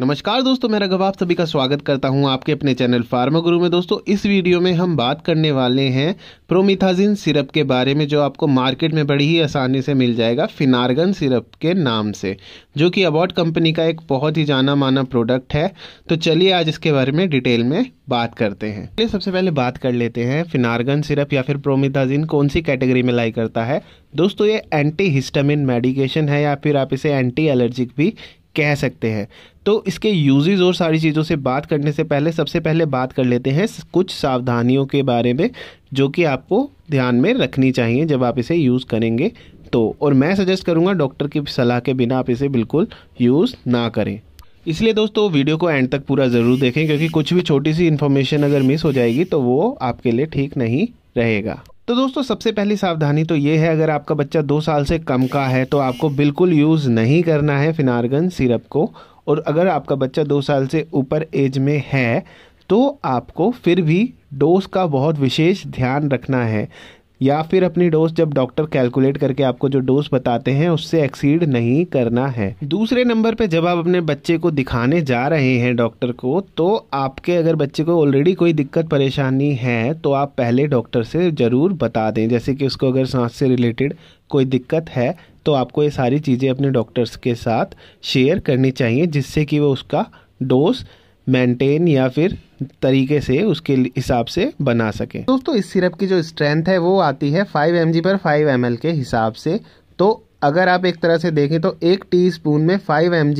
नमस्कार दोस्तों मैं राघव आप सभी का स्वागत करता हूँ आपके अपने चैनल फार्मा गुरु में। दोस्तों, इस वीडियो में हम बात करने वाले हैं प्रोमिथाजिन सिरप के बारे में, जो आपको मार्केट में बड़ी ही आसानी से मिल जाएगा फिनार्गन सिरप के नाम से, जो कि अबॉट कंपनी का एक बहुत ही जाना माना प्रोडक्ट है। तो चलिए आज इसके बारे में डिटेल में बात करते हैं। चलिए, सबसे पहले बात कर लेते हैं, फिनार्गन सिरप या फिर प्रोमिथाजिन कौन सी कैटेगरी में लाई करता है? दोस्तों, ये एंटी हिस्टामिन मेडिकेशन है या फिर आप इसे एंटी एलर्जिक भी कह सकते हैं। तो इसके यूजेज और सारी चीज़ों से बात करने से पहले सबसे पहले बात कर लेते हैं कुछ सावधानियों के बारे में, जो कि आपको ध्यान में रखनी चाहिए जब आप इसे यूज़ करेंगे तो। और मैं सजेस्ट करूँगा डॉक्टर की सलाह के बिना आप इसे बिल्कुल यूज़ ना करें। इसलिए दोस्तों वीडियो को एंड तक पूरा ज़रूर देखें, क्योंकि कुछ भी छोटी सी इन्फॉर्मेशन अगर मिस हो जाएगी तो वो आपके लिए ठीक नहीं रहेगा। तो दोस्तों, सबसे पहली सावधानी तो ये है, अगर आपका बच्चा दो साल से कम का है तो आपको बिल्कुल यूज़ नहीं करना है फिनारगन सिरप को। और अगर आपका बच्चा दो साल से ऊपर एज में है तो आपको फिर भी डोज का बहुत विशेष ध्यान रखना है। या फिर अपनी डोज जब डॉक्टर कैलकुलेट करके आपको जो डोज बताते हैं, उससे एक्सीड नहीं करना है। दूसरे नंबर पे जब आप अपने बच्चे को दिखाने जा रहे हैं डॉक्टर को तो आपके अगर बच्चे को ऑलरेडी कोई दिक्कत, परेशानी है तो आप पहले डॉक्टर से ज़रूर बता दें। जैसे कि उसको अगर सांस से रिलेटेड कोई दिक्कत है तो आपको ये सारी चीज़ें अपने डॉक्टर्स के साथ शेयर करनी चाहिए, जिससे कि वो उसका डोज मेंटेन या फिर तरीके से उसके हिसाब से बना सके। दोस्तों, इस सिरप की जो स्ट्रेंथ है, वो आती है 5 एम पर 5 एम के हिसाब से। तो अगर आप एक तरह से देखें तो एक टी स्पून में 5 एम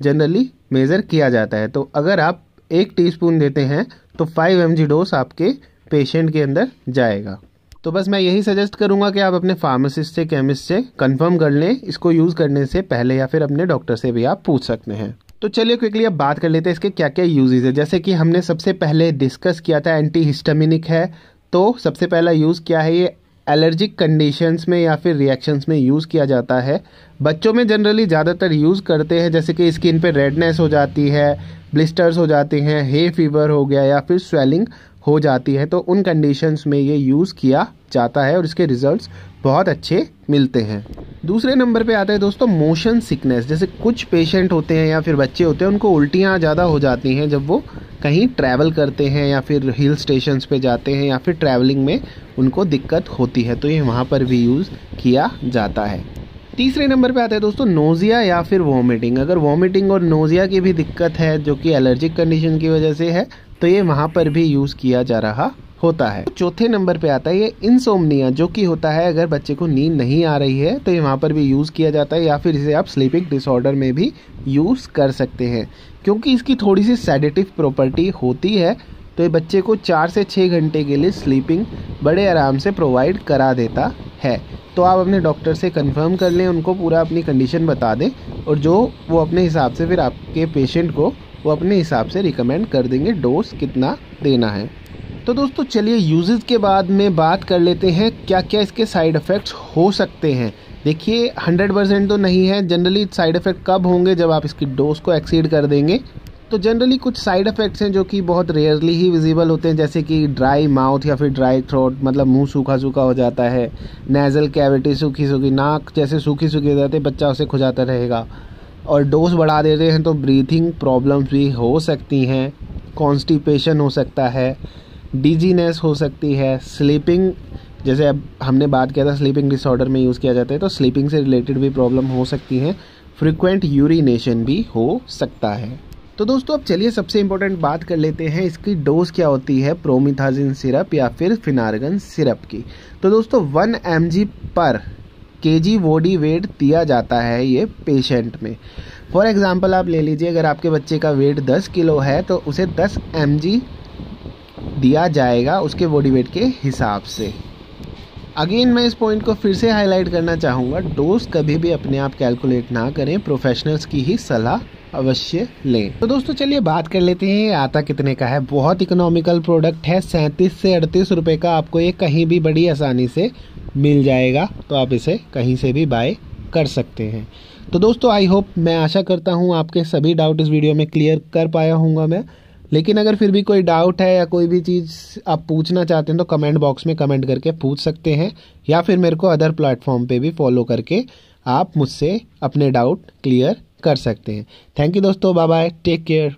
जनरली मेज़र किया जाता है। तो अगर आप एक टीस्पून देते हैं तो 5 एम डोज आपके पेशेंट के अंदर जाएगा। तो बस मैं यही सजेस्ट करूँगा कि आप अपने फार्मासिस्ट से केमिस्ट से कंफर्म कर लें, इसको यूज़ करने से पहले या फिर अपने डॉक्टर से भी आप पूछ सकते हैं। तो चलिए क्विकली अब बात कर लेते हैं इसके क्या क्या यूजेज है। जैसे कि हमने सबसे पहले डिस्कस किया था एंटी हिस्टामिनिक है तो सबसे पहला यूज़ क्या है ये? एलर्जिक कंडीशंस में या फिर रिएक्शंस में यूज़ किया जाता है। बच्चों में जनरली ज़्यादातर यूज़ करते हैं, जैसे कि स्किन पे रेडनेस हो जाती है ब्लिस्टर्स हो जाते हैं हे फीवर हो गया या फिर स्वेलिंग हो जाती है तो उन कंडीशंस में ये यूज़ किया जाता है और इसके रिजल्ट्स बहुत अच्छे मिलते हैं। दूसरे नंबर पे आता है दोस्तों मोशन सिकनेस जैसे कुछ पेशेंट होते हैं या फिर बच्चे होते हैं, उनको उल्टियाँ ज़्यादा हो जाती हैं जब वो कहीं ट्रैवल करते हैं या फिर हिल स्टेशन पे जाते हैं या फिर ट्रैवलिंग में उनको दिक्कत होती है तो ये वहाँ पर भी यूज़ किया जाता है। तीसरे नंबर पे आता है दोस्तों नोज़िया या फिर वॉमिटिंग अगर वॉमिटिंग और नोज़िया की भी दिक्कत है, जो कि एलर्जिक कंडीशन की वजह से है तो ये वहाँ पर भी यूज़ किया जा रहा होता है। चौथे नंबर पे आता है, ये इंसोमनिया जो कि होता है अगर बच्चे को नींद नहीं आ रही है तो यहाँ पर भी यूज़ किया जाता है, या फिर इसे आप स्लीपिंग डिसऑर्डर में भी यूज़ कर सकते हैं। क्योंकि इसकी थोड़ी सी सेडेटिव प्रॉपर्टी होती है तो ये बच्चे को चार से छः घंटे के लिए स्लीपिंग बड़े आराम से प्रोवाइड करा देता है। तो आप अपने डॉक्टर से कंफर्म कर लें, उनको पूरा अपनी कंडीशन बता दें, और जो वो अपने हिसाब से फिर आपके पेशेंट को वो अपने हिसाब से रिकमेंड कर देंगे डोज कितना देना है। तो दोस्तों, चलिए यूजेस के बाद में बात कर लेते हैं क्या क्या इसके साइड इफ़ेक्ट्स हो सकते हैं। देखिए 100 परसेंट तो नहीं है। जनरली साइड इफ़ेक्ट कब होंगे जब आप इसकी डोज को एक्सीड कर देंगे? तो जनरली कुछ साइड इफ़ेक्ट्स हैं जो कि बहुत रेयरली ही विजिबल होते हैं, जैसे कि ड्राई माउथ या फिर ड्राई थ्रोट मतलब मुँह सूखा सूखा हो जाता है नेज़ल कैविटी सूखी सूखी नाक जैसे सूखी सूखी हो जाती है, बच्चा उसे खुजाता रहेगा। और डोज बढ़ा देते हैं तो ब्रीथिंग प्रॉब्लम्स भी हो सकती हैं कॉन्स्टिपेशन हो सकता है डिजीनेस हो सकती है स्लीपिंग जैसे अब हमने बात किया था स्लीपिंग डिसऑर्डर में यूज़ किया जाता है तो स्लीपिंग से रिलेटेड भी प्रॉब्लम हो सकती है। फ्रिक्वेंट यूरिनेशन भी हो सकता है। तो दोस्तों, अब चलिए सबसे इम्पोर्टेंट बात कर लेते हैं, इसकी डोज क्या होती है प्रोमिथाजिन सिरप या फिर फिनारगन सिरप की। तो दोस्तों वन एम पर के जी बॉडी वेट दिया जाता है ये पेशेंट में। फॉर एग्ज़ाम्पल आप ले लीजिए, अगर आपके बच्चे का वेट 10 किलो है तो उसे 10 एम दिया जाएगा उसके बॉडी वेट के हिसाब से। अगेन मैं इस पॉइंट को फिर से हाईलाइट करना चाहूँगा। डोज कभी भी अपने आप कैलकुलेट ना करें। प्रोफेशनल्स की ही सलाह अवश्य लें। तो दोस्तों, चलिए बात कर लेते हैं। ये आता कितने का है? बहुत इकोनॉमिकल प्रोडक्ट है। सैंतीस से अड़तीस रुपये का आपको ये कहीं भी बड़ी आसानी से मिल जाएगा। तो आप इसे कहीं से भी बाय कर सकते हैं। तो दोस्तों आई होप मैं आशा करता हूँ आपके सभी डाउट इस वीडियो में क्लियर कर पाया हूँ मैं। लेकिन अगर फिर भी कोई डाउट है या कोई भी चीज़ आप पूछना चाहते हैं तो कमेंट बॉक्स में कमेंट करके पूछ सकते हैं, या फिर मेरे को अदर प्लेटफॉर्म पे भी फॉलो करके आप मुझसे अपने डाउट क्लियर कर सकते हैं। थैंक यू दोस्तों बाय बाय टेक केयर